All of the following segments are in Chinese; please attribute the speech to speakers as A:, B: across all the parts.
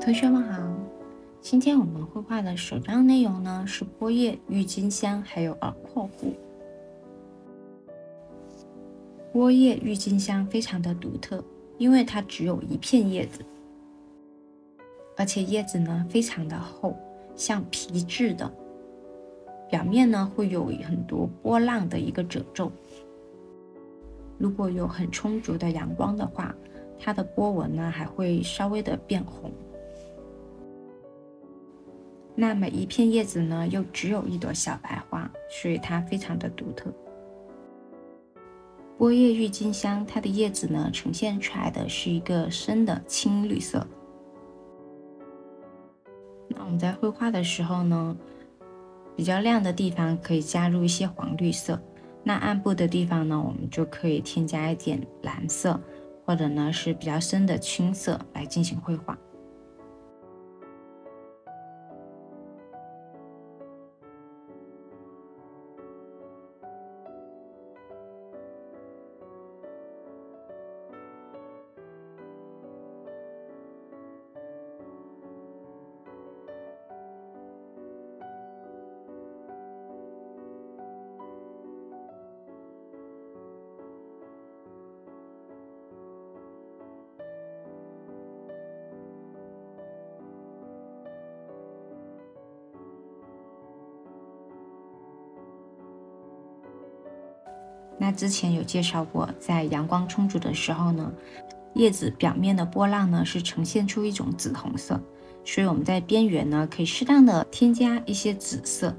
A: 同学们好，今天我们绘画的首张内容呢是波叶、郁金香还有耳廓狐。波叶郁金香非常的独特，因为它只有一片叶子，而且叶子呢非常的厚，像皮质的，表面呢会有很多波浪的一个褶皱。如果有很充足的阳光的话，它的波纹呢还会稍微的变红。那每一片叶子呢，又只有一朵小白花，所以它非常的独特。波叶郁金香，它的叶子呢，呈现出来的是一个深的青绿色。那我们在绘画的时候呢，比较亮的地方可以加入一些黄绿色，那暗部的地方呢，我们就可以添加一点蓝色，或者呢是比较深的青色来进行绘画。那之前有介绍过，在阳光充足的时候呢，叶子表面的波浪呢是呈现出一种紫红色，所以我们在边缘呢可以适当的添加一些紫色。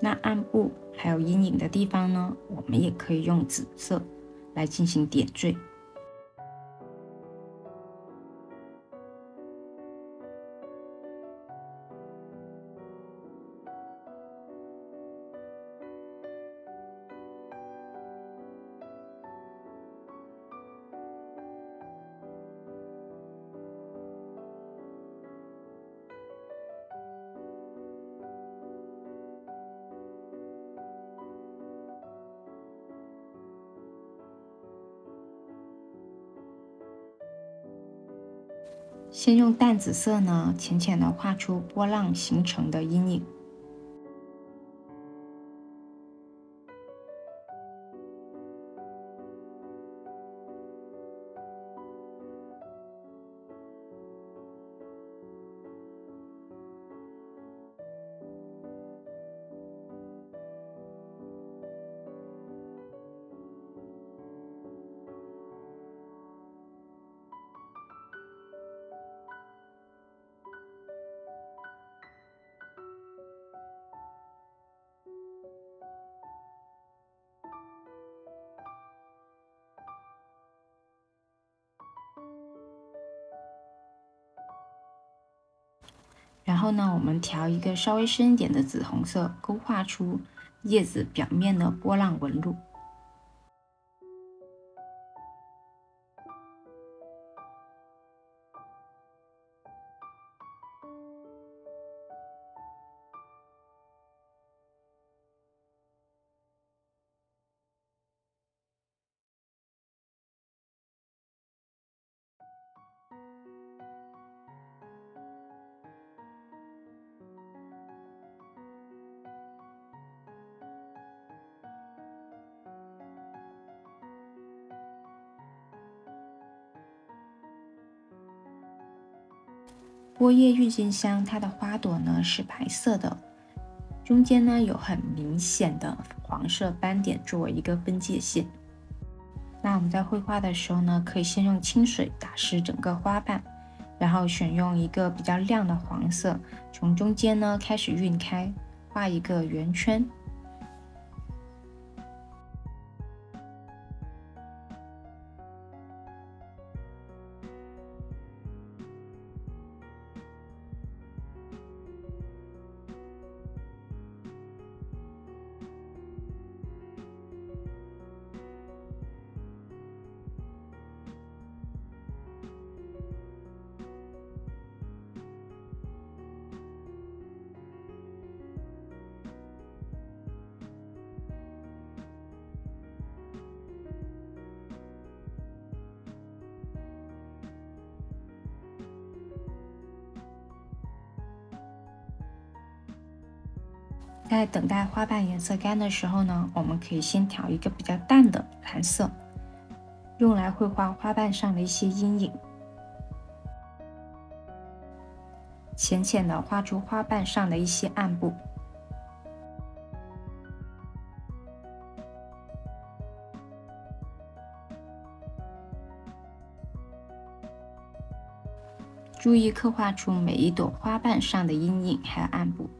A: 那暗部还有阴影的地方呢，我们也可以用紫色来进行点缀。先用淡紫色呢，浅浅的画出波浪形成的阴影。然后呢，我们调一个稍微深一点的紫红色，勾画出叶子表面的波浪纹路。波叶郁金香，它的花朵呢是白色的，中间呢有很明显的黄色斑点作为一个分界线。那我们在绘画的时候呢，可以先用清水打湿整个花瓣，然后选用一个比较亮的黄色，从中间呢开始晕开，画一个圆圈。在等待花瓣颜色干的时候呢，我们可以先调一个比较淡的蓝色，用来绘画花瓣上的一些阴影，浅浅的画出花瓣上的一些暗部。注意刻画出每一朵花瓣上的阴影还有暗部。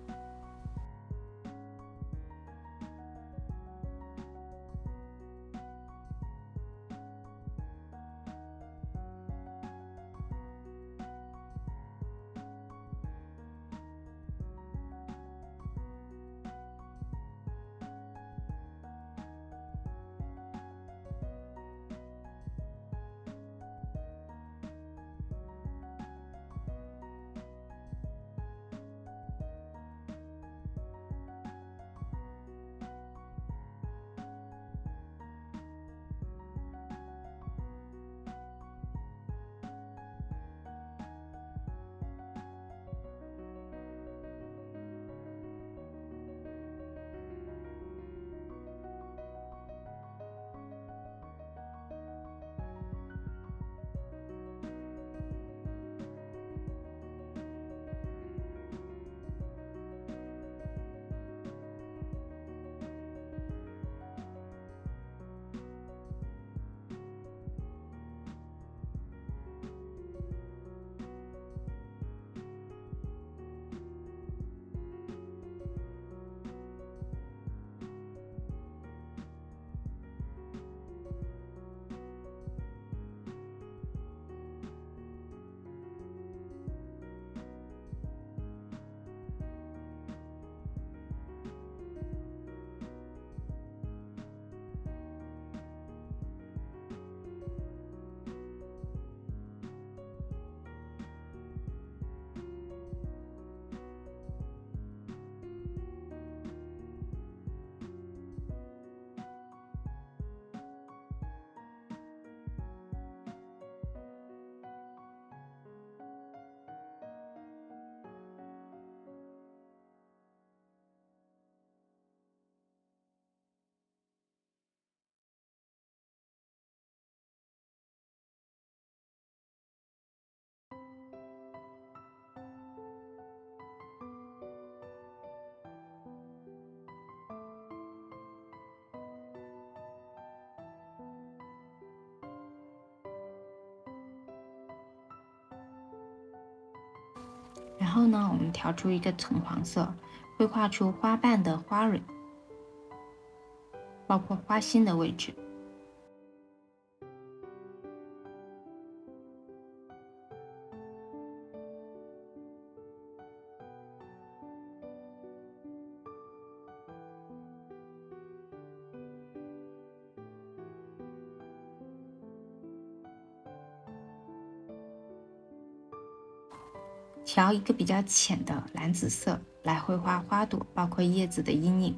A: 然后呢，我们调出一个橙黄色，绘画出花瓣的花蕊，包括花心的位置。调一个比较浅的蓝紫色来绘画花朵，包括叶子的阴影。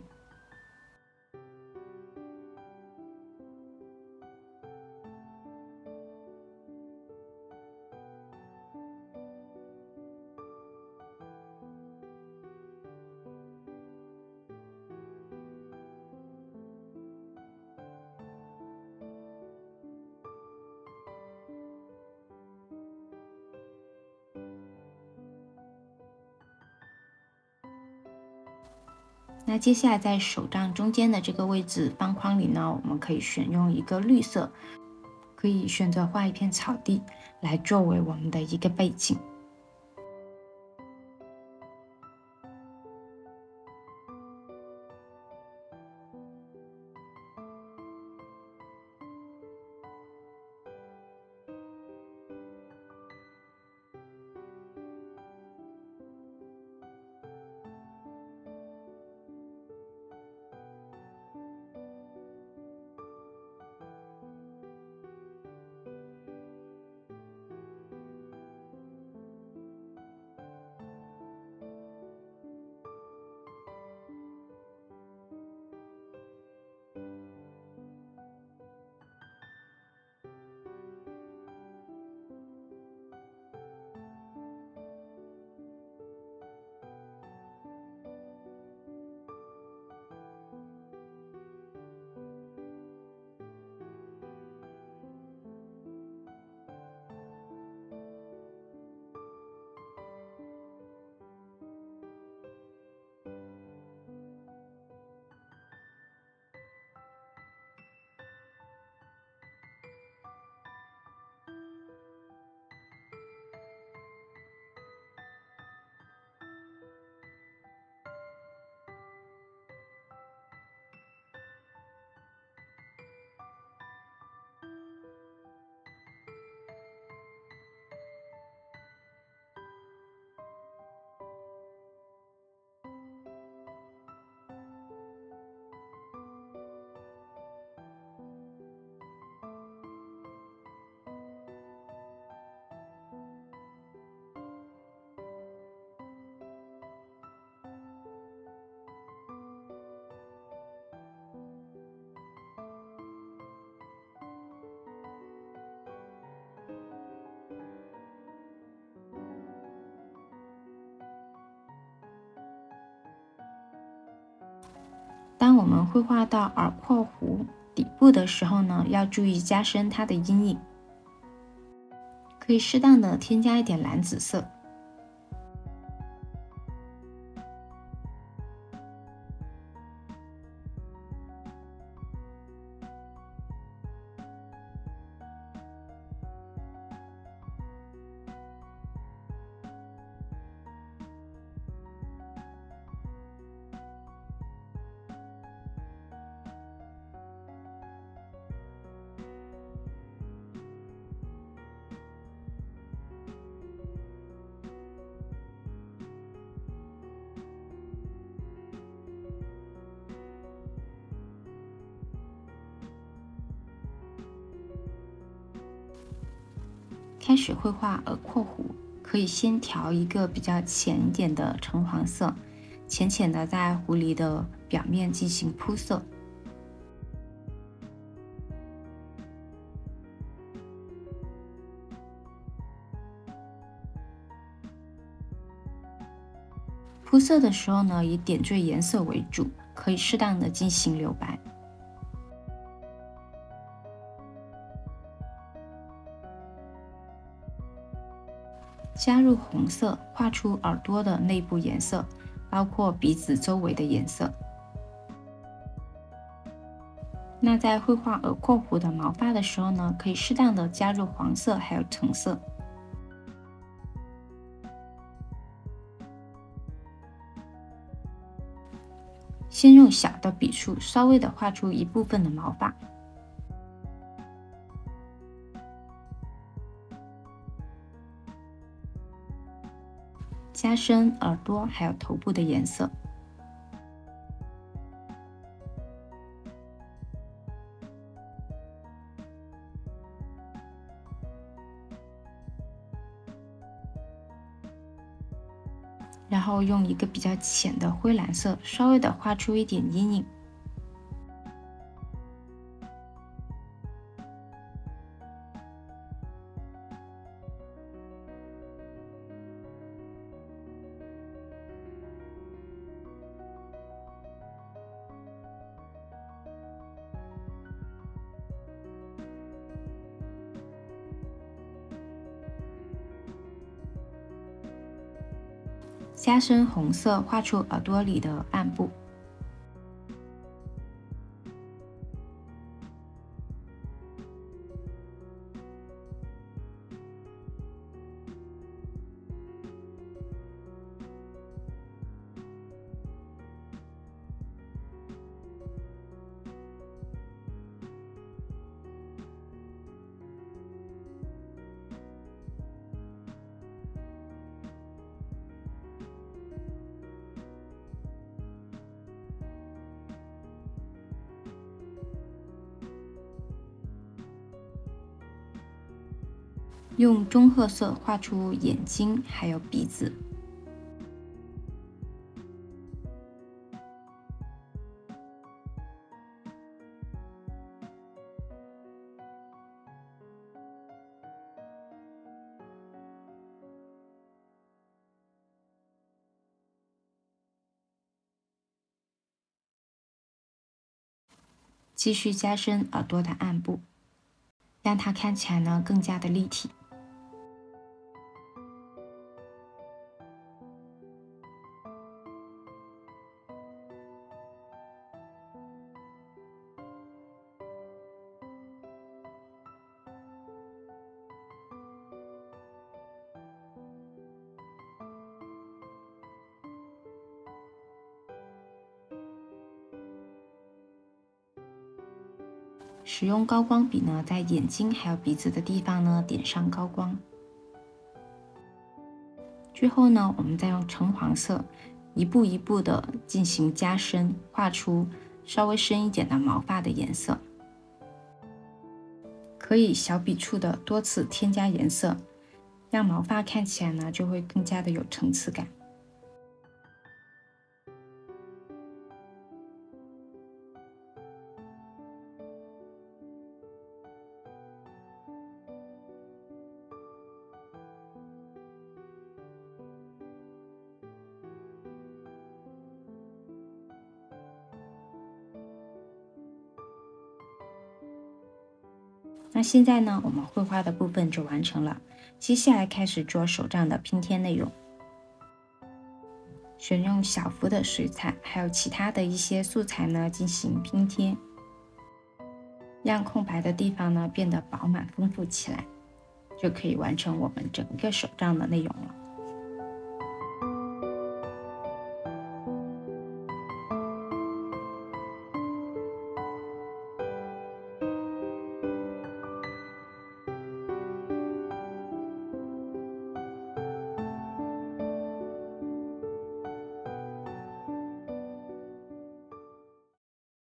A: 那接下来在手杖中间的这个位置方框里呢，我们可以选用一个绿色，可以选择画一片草地来作为我们的一个背景。当我们绘画到耳廓弧底部的时候呢，要注意加深它的阴影，可以适当的添加一点蓝紫色。开始绘画耳廓弧，可以先调一个比较浅一点的橙黄色，浅浅的在狐狸的表面进行铺色。铺色的时候呢，以点缀颜色为主，可以适当的进行留白。加入红色，画出耳朵的内部颜色，包括鼻子周围的颜色。那在绘画耳廓弧的毛发的时候呢，可以适当的加入黄色还有橙色。先用小的笔触，稍微的画出一部分的毛发。加深耳朵还有头部的颜色，然后用一个比较浅的灰蓝色，稍微的画出一点阴影。加深红色，画出耳朵里的暗部。用棕褐色画出眼睛，还有鼻子。继续加深耳朵的暗部，让它看起来呢更加的立体。使用高光笔呢，在眼睛还有鼻子的地方呢点上高光。最后呢，我们再用橙黄色一步一步的进行加深，画出稍微深一点的毛发的颜色。可以小笔触的多次添加颜色，让毛发看起来呢就会更加的有层次感。那现在呢，我们绘画的部分就完成了，接下来开始做手账的拼贴内容。选用小幅的水彩，还有其他的一些素材呢，进行拼贴，让空白的地方呢变得饱满丰富起来，就可以完成我们整个手账的内容了。